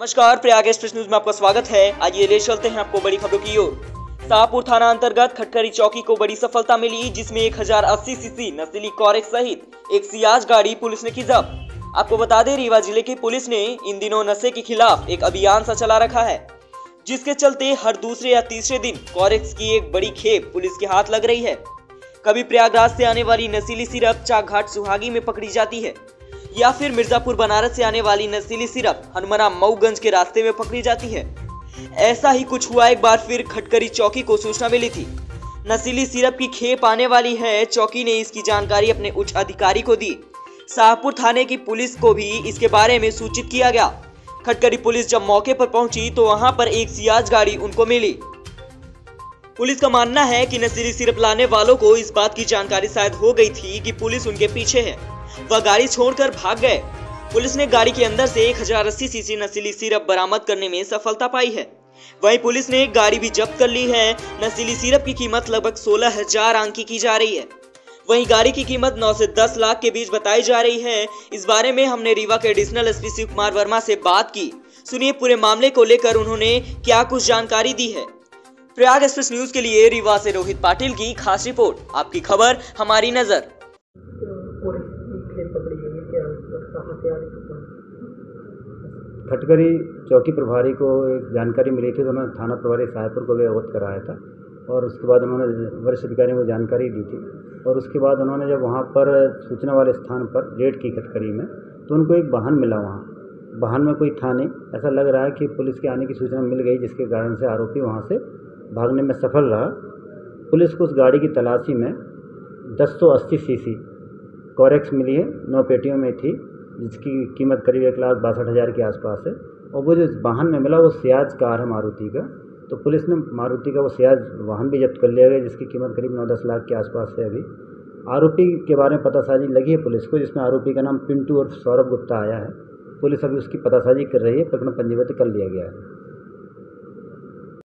नमस्कार, Prayag express news में आपका स्वागत है। आइए ले चलते हैं आपको बड़ी खबरों की ओर। शाहपुर थाना अंतर्गत खटकरी चौकी को बड़ी सफलता मिली, जिसमें 1080 सीसी नस्ली कॉरेक्स सहित एक सियाज गाड़ी पुलिस ने की जब्त। आपको बता दें, रीवा ज़िले की पुलिस ने इन दिनों नशे के खिलाफ एक अभियान सा चला रखा है, जिसके चलते हर दूसरे या तीसरे दिन कॉरेक्स की एक बड़ी खेप पुलिस के हाथ लग रही है। कभी प्रयागराज से आने वाली नशीली सिरप चाकघाट सुहागी में पकड़ी जाती है या फिर मिर्जापुर बनारस से आने वाली नशीली सिरप हनुमना मऊगंज के रास्ते में पकड़ी जाती है। ऐसा ही कुछ हुआ एक बार फिर खटकरी चौकी को सूचना मिली थी। नशीली सिरप की खेप आने वाली है, चौकी ने इसकी जानकारी अपने उच्च अधिकारी को दी। शाहपुर थाने की पुलिस को भी इसके बारे में सूचित किया गया। खटकरी पुलिस जब मौके पर पहुँची तो वहाँ पर एक सियाज गाड़ी उनको मिली। पुलिस का मानना है कि नशीली सिरप लाने वालों को इस बात की जानकारी शायद हो गई थी कि पुलिस उनके पीछे है। वह गाड़ी छोड़कर भाग गए। पुलिस ने गाड़ी के अंदर से एक हज़ार अस्सी सीसी नशीली सिरप बरामद करने में सफलता पाई है। वहीं पुलिस ने एक गाड़ी भी जब्त कर ली है। नशीली सिरप की कीमत लगभग सोलह हज़ार अंक की जा रही है। वहीं गाड़ी की कीमत 9 से 10 लाख के बीच बताई जा रही है। इस बारे में हमने रीवा के एडिशनल एसपी शिव कुमार वर्मा से बात की। सुनिए पूरे मामले को लेकर उन्होंने क्या कुछ जानकारी दी है। प्रयाग एक्सप्रेस न्यूज़ के लिए रीवा से रोहित पाटिल की खास रिपोर्ट। आपकी खबर, हमारी नज़र? खटकरी चौकी प्रभारी को एक जानकारी मिली थी तो उन्होंने थाना प्रभारी साहेबपुर को भी अवगत कराया था, और उसके बाद उन्होंने वरिष्ठ अधिकारियों को जानकारी दी थी, और उसके बाद उन्होंने जब वहाँ पर सूचना वाले स्थान पर रेड की खटकरी में तो उनको एक वाहन मिला वहाँ। वाहन में कोई था नहीं। ऐसा लग रहा है कि पुलिस के आने की सूचना मिल गई, जिसके कारण से आरोपी वहाँ से भागने में सफल रहा। पुलिस को उस गाड़ी की तलाशी में दस सौ अस्सी सी सी कॉरेक्स मिली है। नौ पेटियों में थी, जिसकी कीमत करीब एक लाख बासठ हज़ार के आसपास है। और वो जो वाहन में मिला, वो सियाज कार है मारुति का। तो पुलिस ने मारुति का वो सियाज वाहन भी जब्त कर लिया गया जिसकी कीमत करीब नौ दस लाख के आसपास है अभी। आरोपी के बारे में पतासाजी लगी है पुलिस को, जिसमें आरोपी का नाम पिंटू और सौरभ गुप्ता आया है। पुलिस अभी उसकी पतासाजी कर रही है, प्रकरण पंजीबद्ध कर लिया गया है।